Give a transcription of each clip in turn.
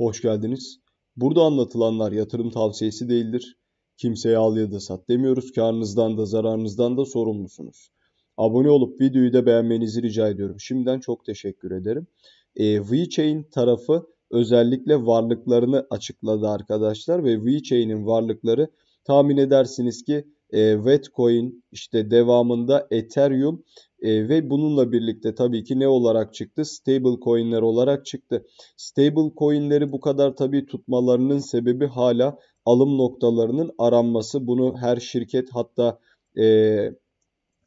Hoş geldiniz. Burada anlatılanlar yatırım tavsiyesi değildir. Kimseye al ya da sat demiyoruz. Karnınızdan da zararınızdan da sorumlusunuz. Abone olup videoyu da beğenmenizi rica ediyorum. Şimdiden çok teşekkür ederim. E, VeChain tarafı özellikle varlıklarını açıkladı arkadaşlar ve VeChain'in varlıkları tahmin edersiniz ki e, Vetcoin işte devamında Ethereum e, ve bununla birlikte tabii ki ne olarak çıktı? Stable coin'ler olarak çıktı. Stable coin'leri bu kadar tabii tutmalarının sebebi hala alım noktalarının aranması. Bunu her şirket hatta e,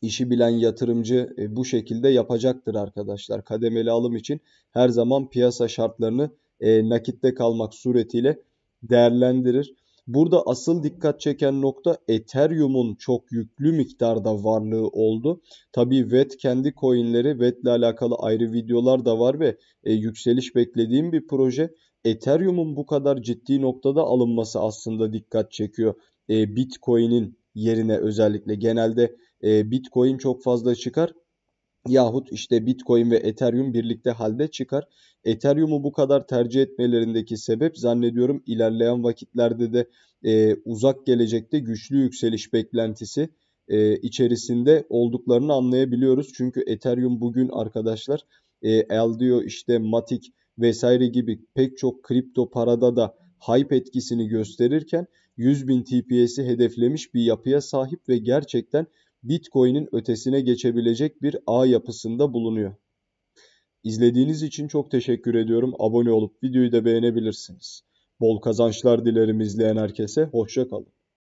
işi bilen yatırımcı e, bu şekilde yapacaktır arkadaşlar. Kademeli alım için her zaman piyasa şartlarını e, nakitte kalmak suretiyle değerlendirir. Burada asıl dikkat çeken nokta Ethereum'un çok yüklü miktarda varlığı oldu. Tabi VET kendi coinleri VET ile alakalı ayrı videolar da var ve e, yükseliş beklediğim bir proje. Ethereum'un bu kadar ciddi noktada alınması aslında dikkat çekiyor. E, Bitcoin'in yerine özellikle genelde e, Bitcoin çok fazla çıkar. Yahut işte Bitcoin ve Ethereum birlikte halde çıkar. Ethereum'u bu kadar tercih etmelerindeki sebep zannediyorum ilerleyen vakitlerde de e, uzak gelecekte güçlü yükseliş beklentisi e, içerisinde olduklarını anlayabiliyoruz. Çünkü Ethereum bugün arkadaşlar e, LDO işte Matic vesaire gibi pek çok kripto parada da hype etkisini gösterirken 100.000 TPS'i hedeflemiş bir yapıya sahip ve gerçekten Bitcoin'in ötesine geçebilecek bir ağ yapısında bulunuyor. İzlediğiniz için çok teşekkür ediyorum. Abone olup videoyu da beğenebilirsiniz. Bol kazançlar dilerim izleyen herkese. Hoşça kalın.